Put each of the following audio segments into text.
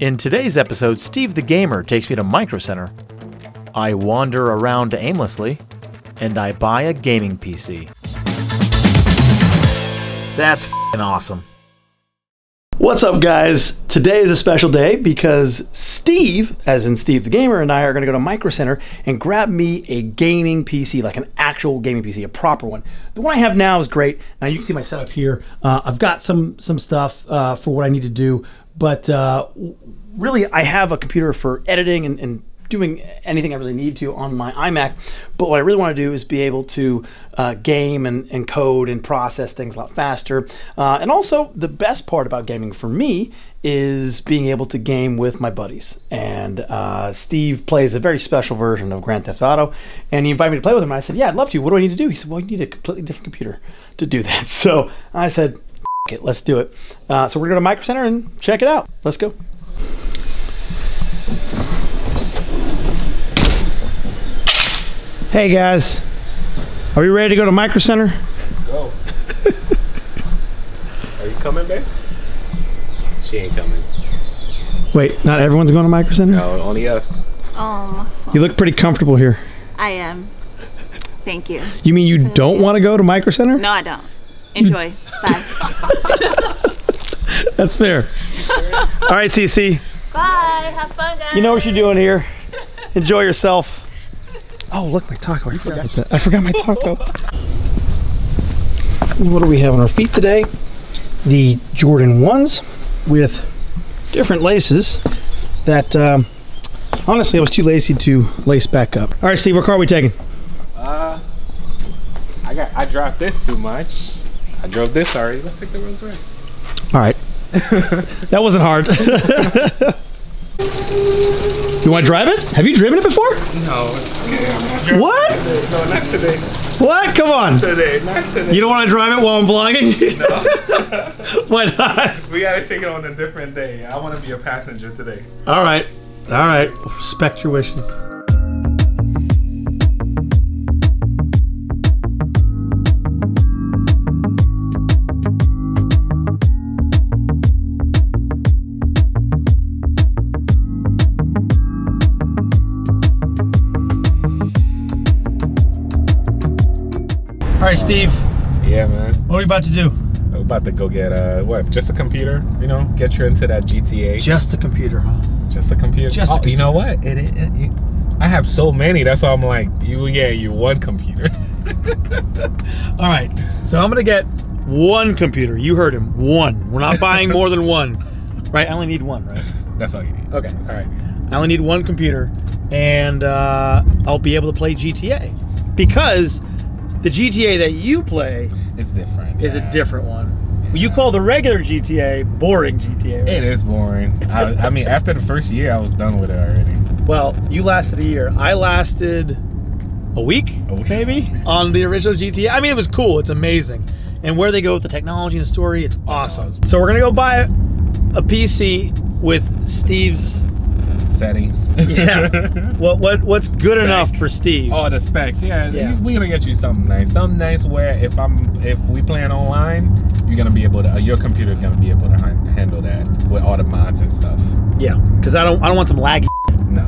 In today's episode, Steve the Gamer takes me to Micro Center. I wander around aimlessly, and I buy a gaming PC. That's fing awesome. What's up, guys? Today is a special day because Steve, as in Steve the Gamer, and I are going to go to Micro Center and grab me a gaming PC, like an actual gaming PC, a proper one. The one I have now is great. Now you can see my setup here. Uh, I've got some some stuff uh, for what I need to do, but uh, really I have a computer for editing and, and doing anything I really need to on my iMac. But what I really want to do is be able to uh, game and, and, code and process things a lot faster. Uh, and also, the best part about gaming for me is being able to game with my buddies. And uh, Steve plays a very special version of Grand Theft Auto, and he invited me to play with him. I said, "Yeah, I'd love to. What do I need to do?" He said, "Well, you need a completely different computer to do that." So I said, it, let's do it. Uh, so we're going to go Micro Center and check it out. Let's go. Hey guys, are we ready to go to Micro Center? Let's go. are you coming, babe? She ain't coming. Wait, not everyone's going to Micro Center? No, only us. Um, you look pretty comfortable here. I am. Thank you. You mean you don't want to go to Micro Center? No, I don't. Enjoy. Bye. That's fair. All right, CC. Bye. Have fun, guys. You know what you're doing here. Enjoy yourself. Oh, look, my taco. I forgot that. I forgot my taco. what do we have on our feet today? The Jordan 1s with different laces that, um, honestly, I was too lazy to lace back up. All right, Steve, what car are we taking? Uh, I got. I dropped this too much. I drove this already. Let's take the Rolls Royce. All right. that wasn't hard. You want to drive it? Have you driven it before? No, it's okay. What? Today. No, not today. What? Come on. Not today, not today. You don't want to drive it while I'm vlogging? No. Why not? we gotta take it on a different day. I want to be a passenger today. All right. All right. Respect your wishes. All right, Steve. Yeah, man. What are we about to do? I'm about to go get uh what? Just a computer, you know? Get you into that GTA. Just a computer, huh? Just a computer. Just a oh, computer. you know what? It, it, it, I have so many. That's why I'm like, you yeah, you one computer. All right. So I'm gonna get one computer. You heard him. One. We're not buying more than one. Right? I only need one, right? That's all you need. Okay. That's All all right. I only need one computer, and uh, I'll be able to play GTA because the GTA that you play It's different. is a different one. You call the regular GTA boring GTA. Right? It is boring. I, I mean, after the first year, I was done with it already. Well, you lasted a year. I lasted a week, A week. maybe, on the original GTA. I mean, it was cool. It's amazing. And where they go with the technology and the story, it's awesome. So we're gonna go buy a PC with Steve's. Settings. Yeah. what what what's good enough for Steve? Oh, the specs. Yeah, Yeah. we're gonna get you something nice. Something nice where if I'm if we playing online, you're gonna be able to. Uh, your computer's gonna be able to handle that with all the mods and stuff. Yeah, because I don't I don't want some laggy. No.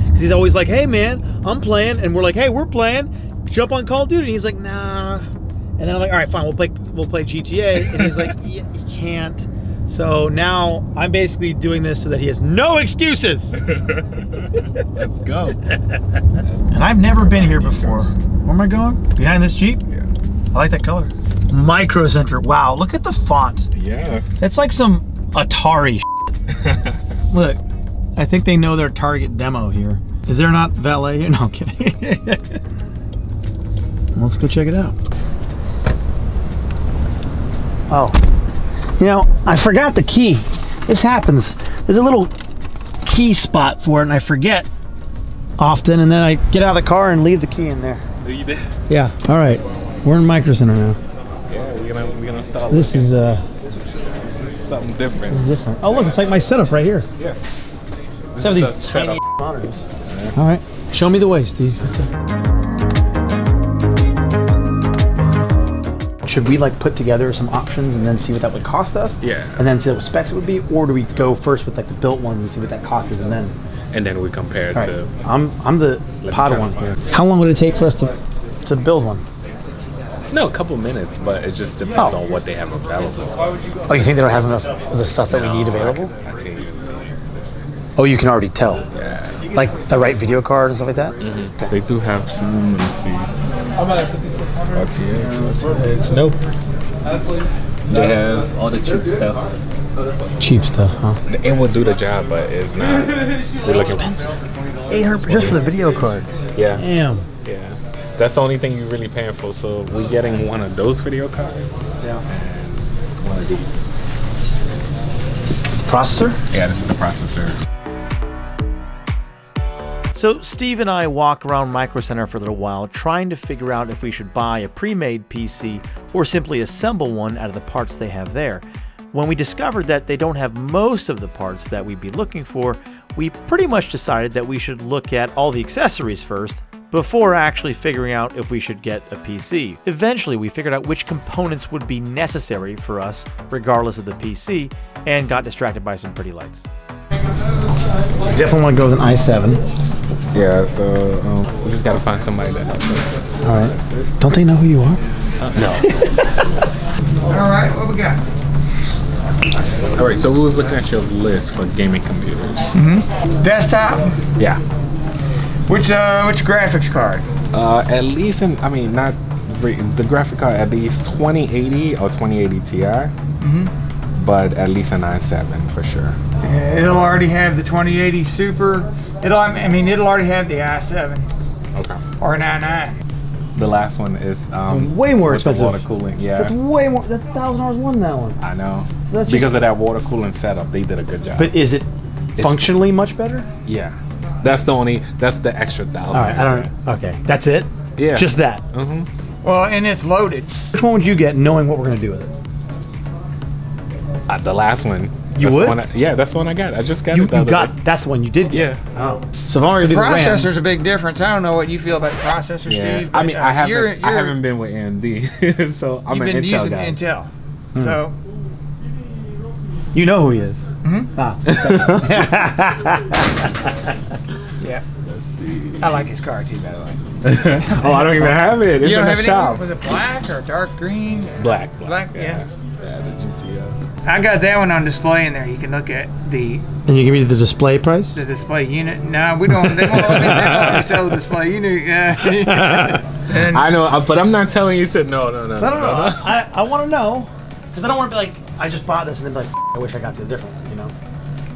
Because he's always like, "Hey man, I'm playing," and we're like, "Hey, we're playing. Jump on Call of Duty." And he's like, "Nah." And then I'm like, "All right, fine. We'll play we'll play GTA." And he's like, yeah, "You can't." So now I'm basically doing this so that he has no excuses. Let's go. And I've never been here before. Where am I going? Behind this Jeep? Yeah. I like that color. Micro Center. Wow, look at the font. Yeah. That's like some Atari. Look, I think they know their target demo here. Is there not valet here? No, I'm kidding. Let's go check it out. Oh, you know, I forgot the key. This happens. There's a little key spot for it, and I forget often, and then I get out of the car and leave the key in there. You did. Yeah. All right. We're in Micro Center now. Yeah, we're gonna we're gonna start. This is uh, something different. different. Oh, look, it's like my setup right here. Yeah. Have these tiny monitors. All right, show me the way, Steve. Should we like put together some options and then see what that would cost us? Yeah. And then see what specs it would be, or do we go first with like the built one and see what that cost is, and then? And then we compare All right. to. I'm I'm the me pod one here. How long would it take for us to to build one? No, a couple minutes, but it just depends Oh. on what they have available. Oh, you think they don't have enough of the stuff that we need No, I available? I can't even see. Oh, you can already tell. Yeah. Like the right video card and stuff like that. Mm-hmm. They do have some. Let me see. RTX, RTX. Nope. They have all the cheap stuff. Cheap stuff, huh? It will do the job, but it's not. We're looking Eight hundred just for the video card. Yeah. Damn. Yeah. That's the only thing you're really paying for. So we getting one of those video cards Yeah. and one of these. Processor. Yeah, this is the processor. So, Steve and I walk around Micro Center for a little while trying to figure out if we should buy a pre made PC or simply assemble one out of the parts they have there. When we discovered that they don't have most of the parts that we'd be looking for, we pretty much decided that we should look at all the accessories first before actually figuring out if we should get a PC. Eventually, we figured out which components would be necessary for us, regardless of the PC, and got distracted by some pretty lights. So definitely want to go with an i7. Yeah, so um, we just gotta find somebody that has it. All right. Don't they know who you are? No. All right, what we got? All right, so we was looking at your list for gaming computers. Mm hmm Desktop. Yeah. Which uh, which graphics card? Uh, at least in, I mean, not the graphic card, at least 2080 or 2080 Ti. Mm-hmm. But at least a 9.7 for sure. Yeah, it'll already have the 2080 Super. It'll, I mean, it'll already have the i7 Okay. or 99. The last one is um, Way more with the expensive. water cooling. Yeah. That's way more. That's thousand dollars one that one. I know. So that's just- because of that water cooling setup, they did a good job. But is it functionally much better? yeah, that's the only. That's the extra thousand. All right. I don't. Okay. That's it. Yeah. Just that. Mm-hmm. Well, and it's loaded. Which one would you get, knowing what we're gonna do with it? Uh, the last one. You that's would? I- yeah, that's the one I got. I just got You, it. the you other got. day. That's the one you did. Get. Yeah. Oh. So if I'm gonna do the RAM, Processor's a big difference. I don't know what you feel about the processor, Yeah. Steve. I mean, uh, I haven't. You're, I you're, haven't been with AMD, so I'm You've an been Intel using guy. Intel, Hmm. so you know who he is. Mhm. Ah. yeah. I like his car too, by the way. oh, I don't even have it. It's you don't have the any? shop. Was it black or dark green? Black. Black, yeah. Yeah, the GTO. I got that one on display in there. You can look at the and you give me the display price. the display unit. No, we don't. They won't, they let me sell the display unit. And I know, uh, but I'm not telling you to. No, no, no, No, no, no. I, I want to know because I don't want to be like I just bought this and then be like I wish I got the different one. You know?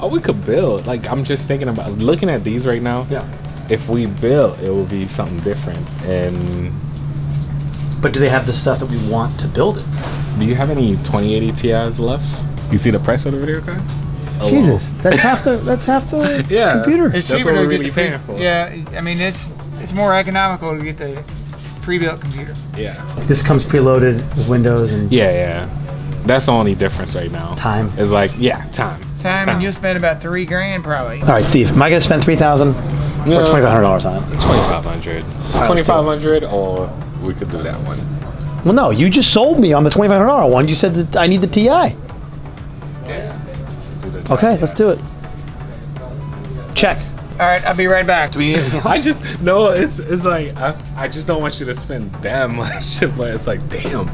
Oh, we could build. Like, I'm just thinking about looking at these right now. Yeah. If we build, it will be something different. And But do they have the stuff that we want to build it? Do you have any 2080 Ti's left? You see the price of the video card? Oh, Jesus, that's half the that's half the Yeah. computer. it's That's cheaper what to we're get really the pre- paying for. Yeah, I mean it's it's more economical to get the pre-built computer. Yeah. This comes preloaded with Windows and Yeah, yeah. That's the only difference right now. Time. It's like, yeah, time. Time, and you'll spend about three grand probably. All right, Steve, am I gonna spend three thousand or twenty five hundred dollars on it? 2500 2500 or we could do that one. Well, no, you just sold me on the twenty five hundred dollar one. You said that I need the TI. Yeah. Okay, let's do it. Check. All right, I'll be right back. Do we need anything else? I just no, it's it's like I, I just don't want you to spend that much, shit, but it's like damn,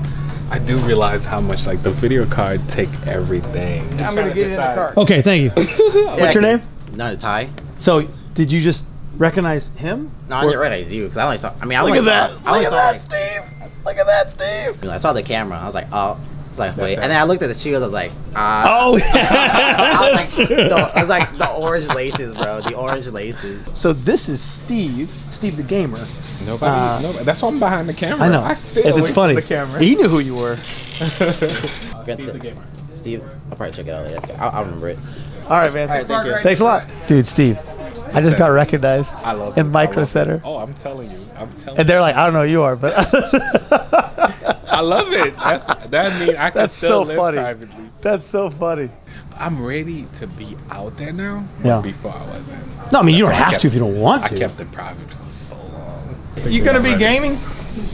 I do realize how much like the video card take everything. I'm gonna get it in the car. Okay, thank you. What's your name? Not a tie. So, did you just recognize him? No, I didn't recognize you because I only saw. I mean, I Look only at saw. that. I only Look saw. at Like, that, Steve. Look at that, Steve. I saw the camera. I was like, oh. I was like, wait. And then I looked at the shoes. I was like, ah. Oh, I was like, the, I was like, the orange laces, bro. The orange laces. So this is Steve, Steve the gamer. Nobody, Uh, nobody. That's why I'm behind the camera. I know. I still If it's funny. The camera. He knew who you were. Got Steve the- the gamer. Steve, I'll probably check it out later. I'll, I'll remember it. All right, man. All right, thank you. Thanks a lot, dude. Steve, I just got recognized I love in it. Micro love it. Center, Oh, I'm telling you. I'm telling and they're like, I don't know who you are, but I love it. That's that means I can That's still so live funny. privately. That's so funny. I'm ready to be out there now. Yeah. Before I wasn't. No, I mean you don't That's why I have kept- to if you don't want to. I kept it private for so long. You gonna be gaming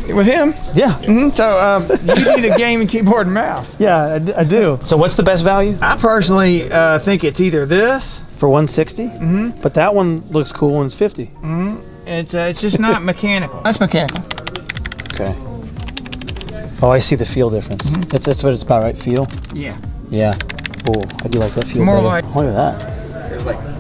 with him? Yeah. hmm So um, you need a gaming keyboard and mouse. Yeah, I, d- I do. So what's the best value I personally uh, think it's either this. For 160? Mm-hmm. But that one looks cool and it's 50. hmm It's uh, it's just not mechanical. That's mechanical. Okay. Oh, I see the feel difference. That's that's what it's about, right? Feel. Yeah. Yeah. Oh, I do like that feel. More better. like- Look at that.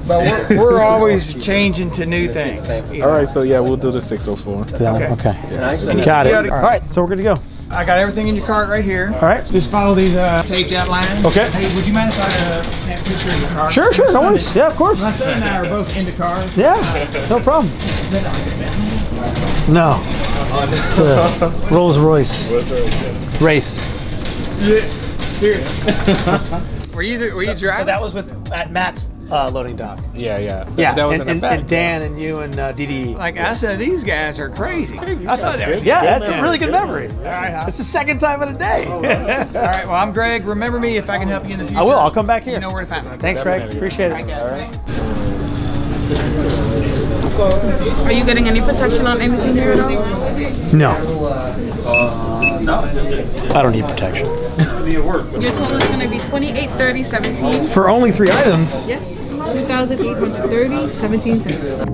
But we're, we're always changing to new things. All right, so yeah, we'll do the 604. Yeah, Okay. okay. Got. Got it. All right, so we're good to go. I got everything in your cart right here. All right. Just follow these uh, taped out lines. Okay. Hey, would you mind if I uh, snap a picture of your car? Sure, sure, no worries. Yeah, of course. My son and I are both into cars. Yeah, no problem. No. It's a Rolls Royce. Wraith. Were you were you driving? So that was with at Matt's uh, loading dock. Yeah, yeah. Yeah, that was and, in and, the back. and Dan and you and uh, DD. like I said, these guys are crazy. I thought they were. Yeah, that's a really good memory. All right, huh? It's the second time in a day. All right. Well, I'm Greg. Remember me if I can help you in the future. I will. I'll come back here. You know where to find me. Thanks, Greg. Appreciate it. guys. Are you getting any protection on anything here at all? No. I don't need protection. Your total is going to be 28 30 17. For only three items. Yes. 2,830 17 cents.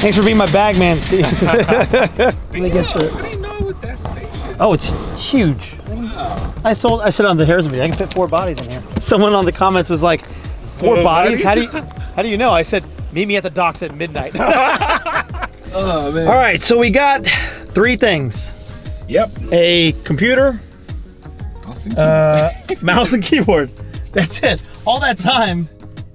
Thanks for being my bag man, Steve. Let me get I didn't know it was that spacious. Oh, it's huge. I sold. I said on the Harrison video, I can fit four bodies in here. Someone on the comments was like, four Four bodies? How do you? How do you know? I said, meet me at the docks at midnight. Oh man. All right, so we got three things: Yep. a computer, uh, mouse, and keyboard. That's it. All that time,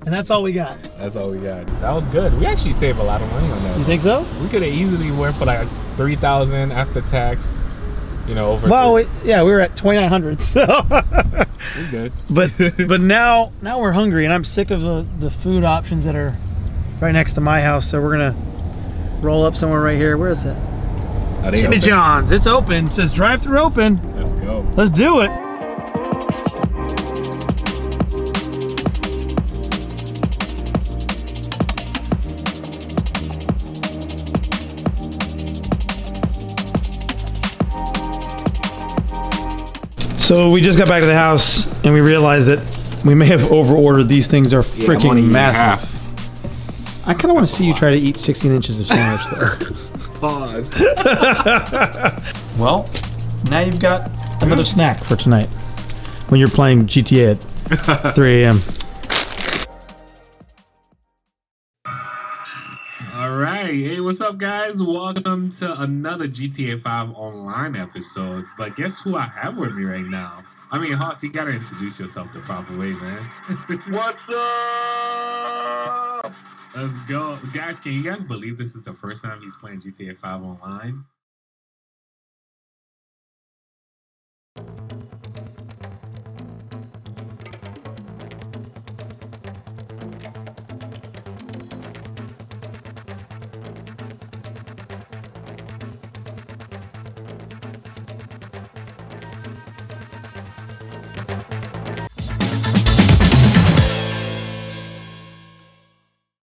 and that's all we got. That's all we got. That was good. We actually saved a lot of money on that. You think so? We could have easily went for like three thousand after tax. You know, over. Well, we, yeah, we were at 2,900. So, we good. but but now now we're hungry, and I'm sick of the the food options that are right next to my house. So we're gonna roll up somewhere right here. Where is it? Jimmy open? John's. It's open. It says drive through open. Let's go. Let's do it. So we just got back to the house and we realized that we may have overordered. These things are Yeah, freaking eating massive. I kind of want to see you try to eat 16 inches of sandwich though. Pause. Well, now you've got another snack for tonight when you're playing GTA at 3 a.m. All right. Hey, what's up, guys? Welcome to another GTA 5 online episode. But guess who I have with me right now? I mean, Hoss, you gotta introduce yourself the proper way, man. what's up? Let's go. Guys, can you guys believe this is the first time he's playing GTA 5 online?